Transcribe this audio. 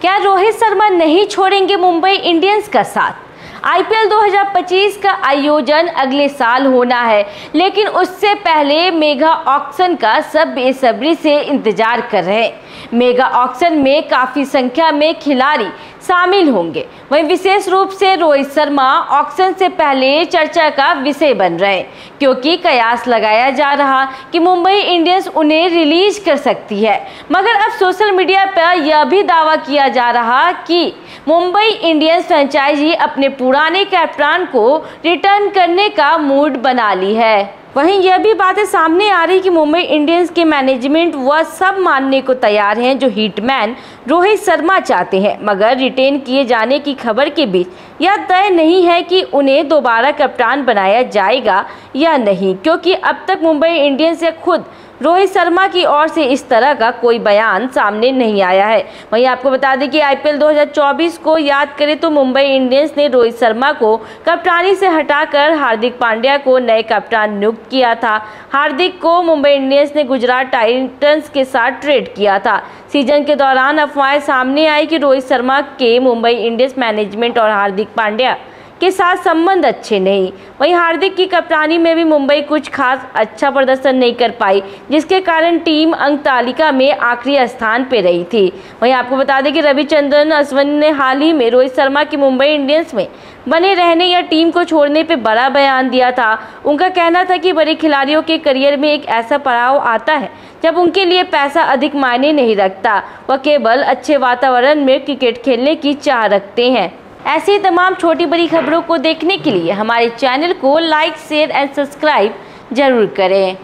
क्या रोहित शर्मा नहीं छोड़ेंगे मुंबई इंडियंस का साथ? आईपीएल 2025 का आयोजन अगले साल होना है, लेकिन उससे पहले मेगा ऑक्शन का सब बेसब्री से इंतज़ार कर रहे हैं। मेगा ऑक्शन में काफ़ी संख्या में खिलाड़ी शामिल होंगे। वहीं विशेष रूप से रोहित शर्मा ऑक्शन से पहले चर्चा का विषय बन रहे क्योंकि कयास लगाया जा रहा कि मुंबई इंडियंस उन्हें रिलीज़ कर सकती है। मगर अब सोशल मीडिया पर यह भी दावा किया जा रहा कि मुंबई इंडियंस फ्रेंचाइजी अपने पुराने कैप्टन को रिटर्न करने का मूड बना ली है। वहीं यह भी बातें सामने आ रही कि मुंबई इंडियंस के मैनेजमेंट वह सब मानने को तैयार हैं जो हिटमैन रोहित शर्मा चाहते हैं, मगर रिटेन किए जाने की खबर के बीच यह तय नहीं है कि उन्हें दोबारा कप्तान बनाया जाएगा या नहीं, क्योंकि अब तक मुंबई इंडियंस या खुद रोहित शर्मा की ओर से इस तरह का कोई बयान सामने नहीं आया है। वहीं आपको बता दें कि आईपीएल 2024 को याद करें तो मुंबई इंडियंस ने रोहित शर्मा को कप्तानी से हटाकर हार्दिक पांड्या को नए कप्तान नियुक्त किया था। हार्दिक को मुंबई इंडियंस ने गुजरात टाइटंस के साथ ट्रेड किया था। सीज़न के दौरान अफवाहें सामने आई कि रोहित शर्मा के मुंबई इंडियंस मैनेजमेंट और हार्दिक पांड्या के साथ संबंध अच्छे नहीं। वहीं हार्दिक की कप्तानी में भी मुंबई कुछ खास अच्छा प्रदर्शन नहीं कर पाई, जिसके कारण टीम अंक तालिका में आखिरी स्थान पर रही थी। वहीं आपको बता दें कि रविचंद्रन अश्विन ने हाल ही में रोहित शर्मा की मुंबई इंडियंस में बने रहने या टीम को छोड़ने पर बड़ा बयान दिया था। उनका कहना था कि बड़े खिलाड़ियों के करियर में एक ऐसा पड़ाव आता है, जब उनके लिए पैसा अधिक मायने नहीं रखता। वह केवल अच्छे वातावरण में क्रिकेट खेलने की चाह रखते हैं। ऐसी तमाम छोटी बड़ी खबरों को देखने के लिए हमारे चैनल को लाइक, शेयर एंड सब्सक्राइब ज़रूर करें।